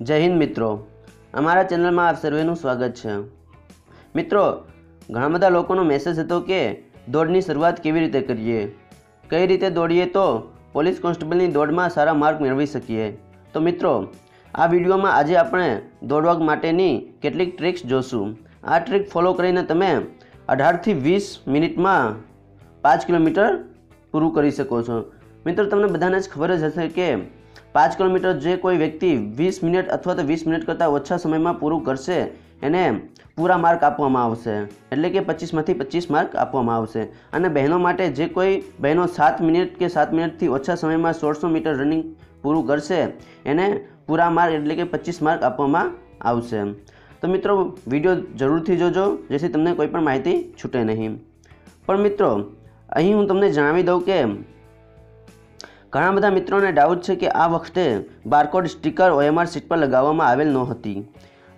જય હિન્દ મિત્રો. અમારા ચેનલમાં આપ સર્વેનું સ્વાગત છે. મિત્રો, ઘણા બધા લોકોનો મેસેજ હતો કે દોડની શરૂઆત કેવી રીતે કરીએ? કઈ રીતે દોડીએ તો પોલીસ કોન્સ્ટેબલની દોડમાં સારા માર્ક મેળવી શકીએ? તો મિત્રો, આ વિડીયોમાં આજે આપણે દોડવા માટેની કેટલીક ટ્રિક્સ જોશું. આ ટ્રીક ફોલો કરીને તમે અઢારથી વીસ મિનિટમાં પાંચ કિલોમીટર પૂરું કરી શકો છો. મિત્રો, તમને બધાને જ ખબર જ હશે કે પાંચ કિલોમીટર જે કોઈ વ્યક્તિ વીસ મિનિટ અથવા તો વીસ મિનિટ કરતાં ઓછા સમયમાં પૂરું કરશે, એને પૂરા માર્ક આપવામાં આવશે. એટલે કે પચીસમાંથી પચીસ માર્ક આપવામાં આવશે. અને બહેનો માટે જે કોઈ બહેનો સાત મિનિટ કે સાત મિનિટથી ઓછા સમયમાં સોળસો મીટર રનિંગ પૂરું કરશે, એને પૂરા માર્ક એટલે કે પચીસ માર્ક આપવામાં આવશે. તો મિત્રો, વીડિયો જરૂરથી જોજો, જેથી તમને કોઈ પણ માહિતી છૂટે નહીં. પણ મિત્રો, અહીં હું તમને જણાવી દઉં કે ઘણા બધા મિત્રોને ડાઉટ છે કે આ વખતે બારકોડ સ્ટીકર ઓએમઆર સીટ પર લગાવવામાં આવેલ નહોતી.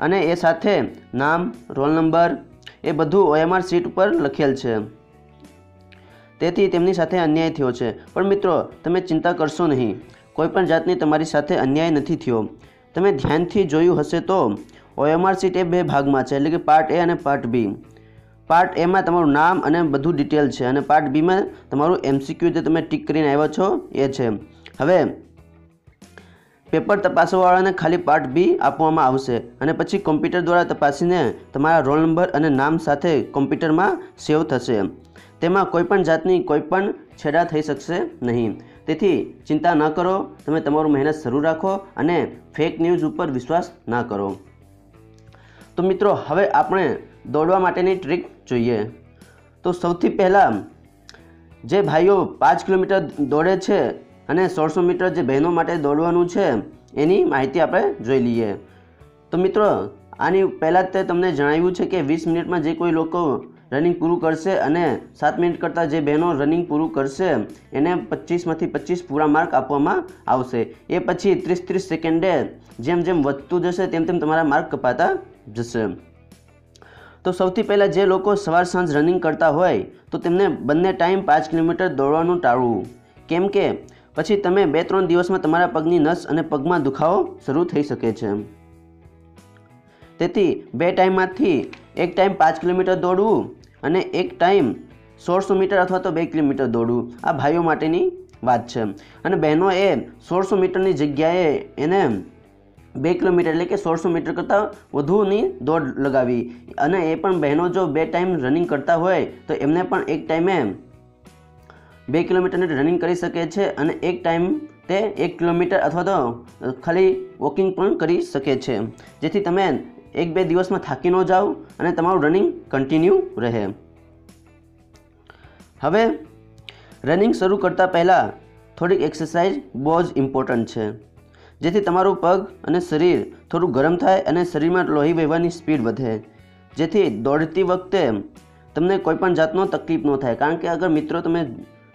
અને એ સાથે નામ રોલ નંબર એ બધું ઓએમઆર સીટ ઉપર લખેલ છે. તેથી તેમની સાથે અન્યાય થયો છે. પણ મિત્રો, તમે ચિંતા કરશો નહીં. કોઈપણ જાતની તમારી સાથે અન્યાય નથી થયો. તમે ધ્યાનથી જોયું હશે તો ઓએમઆર સીટ એ બે ભાગમાં છે, એટલે કે પાર્ટ એ અને પાર્ટ બી પાર્ટ એમાં તમારું નામ અને બધું ડિટેલ છે અને પાર્ટ બીમાં તમારું એમસીક્યુ જે તમે ટીક કરીને આવ્યા છો, એ છે. હવે, પેપર તપાસવાવાળાને ખાલી પાર્ટ બી આપવામાં આવશે અને પછી કોમ્પ્યુટર દ્વારા તપાસીને તમારા રોલ નંબર અને નામ સાથે કોમ્પ્યુટરમાં સેવ થશે. તેમાં કોઈપણ જાતની કોઈપણ છેડા થઈ શકશે નહીં. તેથી ચિંતા ન કરો, તમે તમારું મહેનત શરૂ રાખો અને ફેક ન્યૂઝ ઉપર વિશ્વાસ ના કરો. તો મિત્રો, હવે આપણે દોડવા માટેની ટ્રીક જોઈએ. તો સૌથી પહેલાં જે ભાઈઓ પાંચ કિલોમીટર દોડે છે અને સોળસો મીટર જે બહેનો માટે દોડવાનું છે, એની માહિતી આપણે જોઈ લઈએ. તો મિત્રો, આની પહેલાં જ તે તમને જણાવ્યું છે કે વીસ મિનિટમાં જે કોઈ લોકો રનિંગ પૂરું કરશે અને સાત મિનિટ કરતાં જે બહેનો રનિંગ પૂરું કરશે, એને પચીસમાંથી પચીસ પૂરા માર્ક આપવામાં આવશે. એ પછી ત્રીસ ત્રીસ સેકન્ડે જેમ જેમ વધતું જશે, તેમ તેમ તમારા માર્ક કપાતા જશે. તો સૌથી પહેલાં જે લોકો સવાર સાંજ રનિંગ કરતા હોય, તો તેમને બંને ટાઈમ પાંચ કિલોમીટર દોડવાનું ટાળવું. કેમ કે, પછી તમે બે ત્રણ દિવસમાં તમારા પગની નસ અને પગમાં દુખાવો શરૂ થઈ શકે છે. તેથી, બે ટાઈમમાંથી એક ટાઈમ પાંચ કિલોમીટર દોડવું અને એક ટાઈમ સોળસો મીટર અથવા તો બે કિલોમીટર દોડવું, આ ભાઈઓ માટેની વાત છે. અને બહેનો એ સોળસો મીટરની જગ્યાએ એને બે કિલોમીટર એટલે કે સોળસો મીટર કરતાં વધુની દોડ લગાવી. અને એ પણ બહેનો જો બે ટાઈમ રનિંગ કરતા હોય, તો એમને પણ એક ટાઈમે બે કિલોમીટરની રનિંગ કરી શકે છે અને એક ટાઈમ તે એક કિલોમીટર અથવા તો ખાલી વોકિંગ પણ કરી શકે છે. જેથી તમે એક બે દિવસમાં થાકી ન જાઓ અને તમારું રનિંગ કન્ટિન્યુ રહે. હવે રનિંગ શરૂ કરતાં પહેલાં થોડીક એક્સરસાઇઝ બહુ જ ઇમ્પોર્ટન્ટ છે. જેથી તમારું પગ અને શરીર થોડું ગરમ થાય અને શરીરમાં લોહી વહેવાની સ્પીડ વધે. જેથી દોડતી વખતે તમને કોઈપણ જાતનો તકલીફ ન થાય. કારણ કે અગર મિત્રો તમે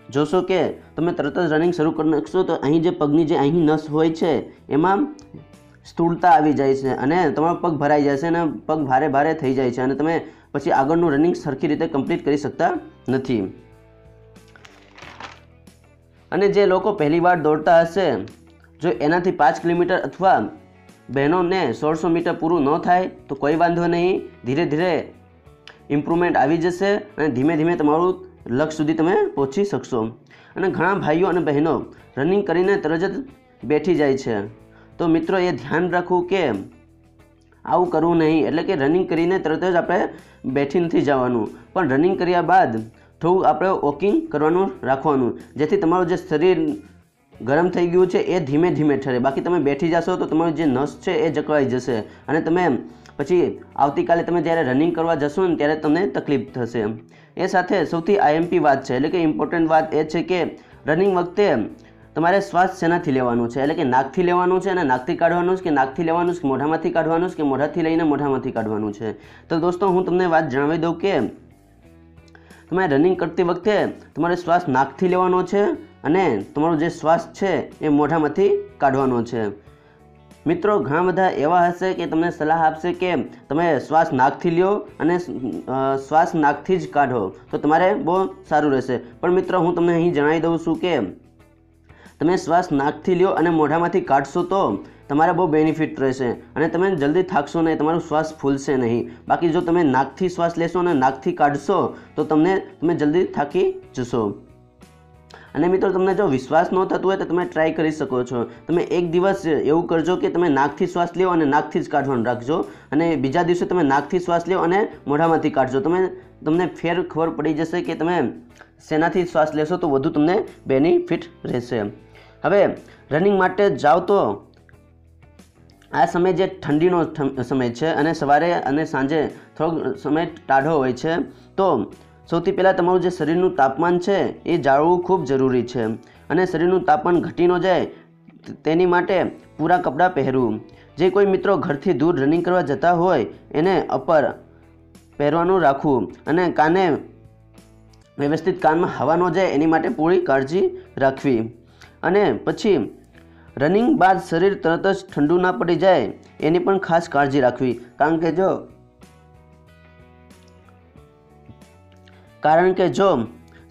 જોશો કે તમે તરત જ રનિંગ શરૂ કરી નાખશો, તો અહીં જે પગની જે અહીં નસ હોય છે, એમાં સ્થૂળતા આવી જાય છે અને તમારો પગ ભરાઈ જાય છે અને પગ ભારે ભારે થઈ જાય છે અને તમે પછી આગળનું રનિંગ સરખી રીતે કમ્પ્લીટ કરી શકતા નથી. અને જે લોકો પહેલીવાર દોડતા હશે જો એનાથી પાંચ કિલોમીટર અથવા બહેનોને સોળસો મીટર પૂરું ન થાય, તો કોઈ વાંધો નહીં. ધીરે ધીરે ઇમ્પ્રુવમેન્ટ આવી જશે અને ધીમે ધીમે તમારું લક્ષ્ય સુધી તમે પહોંચી શકશો. અને ઘણા ભાઈઓ અને બહેનો રનિંગ કરીને તરત જ બેઠી જાય છે. તો મિત્રો, એ ધ્યાન રાખવું કે આવું કરવું નહીં. એટલે કે રનિંગ કરીને તરત જ આપણે બેઠી નથી જવાનું. પણ રનિંગ કર્યા બાદ થોડું આપણે વોકિંગ કરવાનું રાખવાનું. જેથી તમારું જે શરીર ગરમ થઈ ગયું છે, એ ધીમે ધીમે ઠરે. બાકી તમે બેઠી જશો તો તમારું જે નસ છે, એ જકવાઈ જશે. અને તમે પછી આવતીકાલે તમે જ્યારે રનિંગ કરવા જશો ને, ત્યારે તમને તકલીફ થશે. એ સાથે સૌથી આઈએમપી વાત છે. એટલે કે ઇમ્પોર્ટન્ટ વાત એ છે કે રનિંગ વખતે તમારે શ્વાસ શેનાથી લેવાનું છે? એટલે કે નાકથી લેવાનું છે અને નાકથી કાઢવાનું છે કે નાકથી લેવાનું છે કે મોઢામાંથી કાઢવાનું છે કે મોઢાથી લઈને મોઢામાંથી કાઢવાનું છે? તો દોસ્તો, હું તમને વાત જણાવી દઉં કે તમે રનિંગ કરતી વખતે તમારે શ્વાસ નાકથી લેવાનો છે અને તમારો જે શ્વાસ છે એ મોઢામાંથી કાઢવાનો છે. મિત્રો, ઘણા બધા એવા હશે કે તમને સલાહ આપશે કે તમે શ્વાસ નાકથી લ્યો અને શ્વાસ નાકથી જ કાઢો. તો તમારે બહુ સારું રહેશે. પણ મિત્રો, હું તમને અહીં જણાવી દઉં છું કે તમે શ્વાસ નાકથી લ્યો અને મોઢામાંથી કાઢશો તો તમારે બહુ બેનિફિટ રહેશે અને તમે જલ્દી થાકશો નહીં, તમારું શ્વાસ ફૂલશે નહીં. બાકી જો તમે નાકથી શ્વાસ લેશો અને નાકથી કાઢશો, તો તમને, તમે જલ્દી થાકી જશો. અને મિત્રો, તમને જો વિશ્વાસ ન થતું હોય તો તમે ટ્રાય કરી શકો છો. તમે એક દિવસ એવું કરજો કે તમે નાકથી શ્વાસ લો અને નાકથી જ કાઢવાનું રાખજો. અને બીજા દિવસે તમે નાકથી શ્વાસ લો અને મોઢામાંથી કાઢજો. તમે, તમને ફેર ખબર પડી જશે કે તમે શેનાથી શ્વાસ લેશો તો વધુ તમને બેનિફિટ રહેશે. હવે રનિંગ માટે જાઓ તો આ સમય જે ઠંડીનો સમય છે અને સવારે અને સાંજે થોડોક સમય ટાઢો હોય છે. તો સૌથી પહેલાં તમારું જે શરીરનું તાપમાન છે એ જાળવવું ખૂબ જરૂરી છે અને શરીરનું તાપમાન ઘટી ન જાય તેની માટે પૂરા કપડાં પહેરવું. જે કોઈ મિત્રો ઘરથી દૂર રનિંગ કરવા જતા હોય, એને અપર પહેરવાનું રાખવું અને કાને વ્યવસ્થિત કાનમાં હવા ન જાય એની માટે પૂરી કાળજી રાખવી. અને પછી રનિંગ બાદ શરીર તરત જ ઠંડુ ના પડી જાય એની પણ ખાસ કાળજી રાખવી. કારણ કે જો કારણ કે જો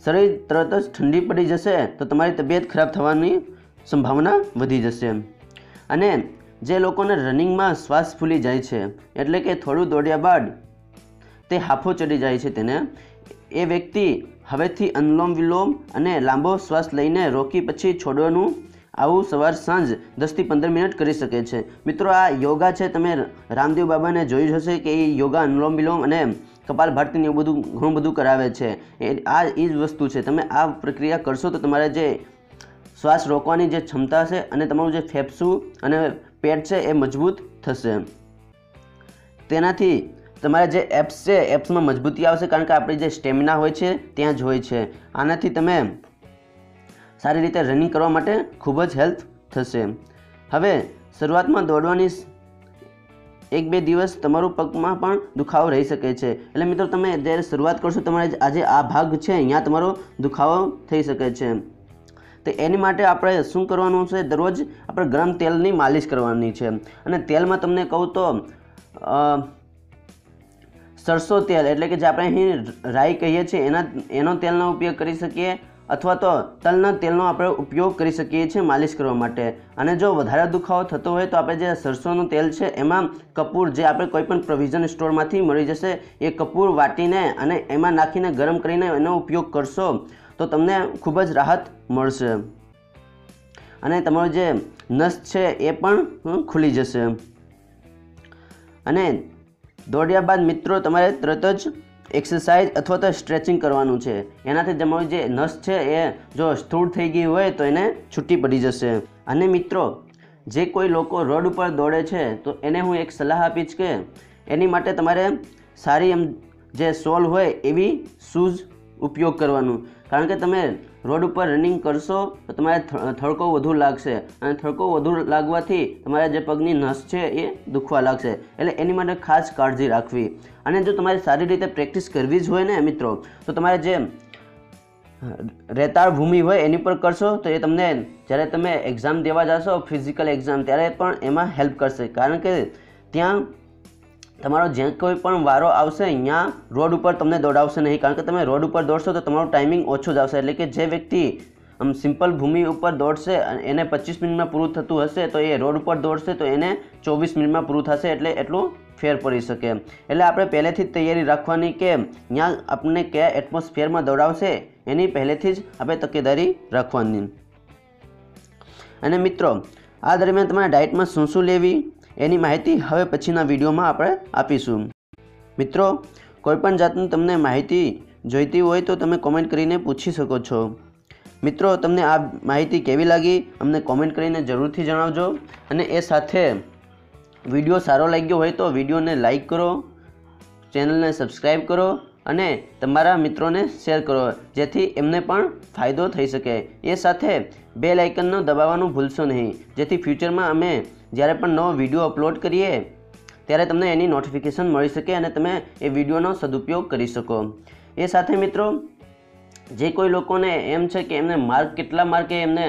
શરીર તરત જ ઠંડી પડી જશે, તો તમારી તબિયત ખરાબ થવાની સંભાવના વધી જશે. અને જે લોકોને રનિંગમાં શ્વાસ ફૂલી જાય છે, એટલે કે થોડું દોડ્યા બાદ તે હાફો ચડી જાય છે તેને, એ વ્યક્તિ હવેથી અનુલોમ વિલોમ અને લાંબો શ્વાસ લઈને રોકી પછી છોડવાનું આવું સવાર સાંજ દસથી પંદર મિનિટ કરી શકે છે. મિત્રો, આ યોગા છે, તમે રામદેવ બાબાને જોયું હશે કે એ યોગા અનુલોમ વિલોમ અને કપાલ ભારતીને એવું બધું ઘણું બધું કરાવે છે. એ આ એ જ વસ્તુ છે. તમે આ પ્રક્રિયા કરશો તો તમારે જે શ્વાસ રોકવાની જે ક્ષમતા છે અને તમારું જે ફેફસું અને પેટ છે એ મજબૂત થશે. તેનાથી તમારા જે એપ્સ છે, એપ્સમાં મજબૂતી આવશે કારણ કે આપણી જે સ્ટેમિના હોય છે ત્યાં જ હોય છે. આનાથી તમે સારી રીતે રનિંગ કરવા માટે ખૂબ જ હેલ્પ થશે. હવે શરૂઆતમાં દોડવાની એક બે દિવસ તમારું પગમાં પણ દુખાવો રહી શકે છે. એટલે મિત્રો, તમે જ્યારે શરૂઆત કરશો, તમારે આજે આ ભાગ છે, અહીંયા તમારો દુખાવો થઈ શકે છે. તો એની માટે આપણે શું કરવાનું છે? દરરોજ આપણે ગરમ તેલની માલિશ કરવાની છે. અને તેલમાં તમને કહું તો સરસો તેલ, એટલે કે જે આપણે અહીં રાઈ કહીએ છીએ, એના, એનો તેલનો ઉપયોગ કરી શકીએ. અથવા તો તલના તેલનો આપણે ઉપયોગ કરી શકીએ છીએ માલિશ કરવા માટે. અને જો વધારે દુખાવો થતો હોય તો આપણે જે સરસોનું તેલ છે, એમાં કપૂર જે આપણે કોઈપણ પ્રોવિઝન સ્ટોરમાંથી મળી જશે, એ કપૂર વાટીને અને એમાં નાખીને ગરમ કરીને એનો ઉપયોગ કરશો, તો તમને ખૂબ જ રાહત મળશે. અને તમારો જે નસ છે, એ પણ ખુલી જશે. અને દોડ્યા બાદ મિત્રો, તમારે તરત જ એક્સરસાઇઝ અથવા તો સ્ટ્રેચિંગ કરવાનું છે. એનાથી તમારું જે નસ છે એ જો સ્થૂળ થઈ ગઈ હોય તો એને છૂટી પડી જશે. અને મિત્રો, જે કોઈ લોકો રોડ ઉપર દોડે છે, તો એને હું એક સલાહ આપીશ કે એની માટે તમારે સારી એમ જે સોલ હોય એવી શૂઝ ઉપયોગ કરવાનું. કારણ કે તમે રોડ ઉપર રનિંગ કરશો, તો તમારે થડકો વધુ લાગશે. અને થડકો વધુ લાગવાથી તમારા જે પગની નસ છે એ દુખવા લાગશે. એટલે એની માટે ખાસ કાળજી રાખવી. અને જો તમારે સારી રીતે પ્રેક્ટિસ કરવી જ હોય ને મિત્રો, તો તમારે જે રેતાળ ભૂમિ હોય એની પર કરશો, તો એ તમને જ્યારે તમે એક્ઝામ દેવા જશો ફિઝિકલ એક્ઝામ ત્યારે પણ એમાં હેલ્પ કરશે. કારણ કે ત્યાં તમારો જે કોઈ પણ વારો આવશે અહીંયા રોડ ઉપર તમને દોડાવશે નહીં. કારણ કે તમે રોડ ઉપર દોડશો તો તમારું ટાઈમિંગ ઓછું જ આવશે. એટલે કે જે વ્યક્તિ આમ સિમ્પલ ભૂમિ ઉપર દોડશે એને પચીસ મિનિટમાં પૂરું થતું હશે તો એ રોડ ઉપર દોડશે તો એને ચોવીસ મિનિટમાં પૂરું થશે એટલે એટલું ફેર પડી શકે. એટલે આપણે પહેલેથી જ તૈયારી રાખવાની કે ત્યાં આપણને કયા એટમોસ્ફિયરમાં દોડાવશે એની પહેલેથી જ આપણે તકેદારી રાખવાની. અને મિત્રો, આ દરમિયાન તમારે ડાયટમાં શું શું લેવી? એની માહિતી હવે પછીના વિડીયોમાં આપણે આપીશું. મિત્રો, કોઈપણ જાતની તમને માહિતી જોઈતી હોય તો તમે કોમેન્ટ કરીને પૂછી શકો છો. મિત્રો, તમને આ માહિતી કેવી લાગી અમને કોમેન્ટ કરીને જરૂરથી જણાવજો અને એ સાથે વીડિયો સારો લાગ્યો હોય તો વિડીયોને લાઈક કરો, ચેનલને સબસ્ક્રાઈબ કરો અને તમારા મિત્રોને શેર કરો, જેથી એમને પણ ફાયદો થઈ શકે. એ સાથે બેલ આઇકનનો દબાવવાનું ભૂલશો નહીં. જેથી ફ્યુચરમાં અમે જ્યારે પણ નવો વીડિયો અપલોડ કરીએ, ત્યારે તમને એની નોટિફિકેશન મળી શકે અને તમે એ વિડીયોનો સદુપયોગ કરી શકો. એ સાથે મિત્રો, જે કોઈ લોકોને એમ છે કે એમને માર્ક, કેટલા માર્કે એમને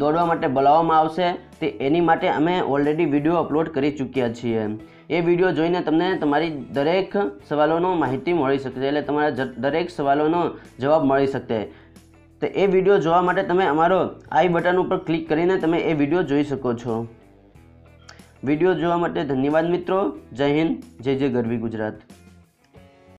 દોડવા માટે બોલાવવામાં આવશે, તે એની માટે અમે ઓલરેડી વીડિયો અપલોડ કરી ચૂક્યા છીએ. એ વીડિયો જોઈને તમને તમારી દરેક સવાલોનો માહિતી મળી શકશે, એટલે તમારા દરેક સવાલોનો જવાબ મળી શકશે. તો એ વીડિયો જોવા માટે તમે અમારો આઈ બટન ઉપર ક્લિક કરીને તમે એ વીડિયો જોઈ શકો છો. વીડિયો જોવા માટે ધન્યવાદ મિત્રો. જય હિન્દ. જય જય ગરવી ગુજરાત.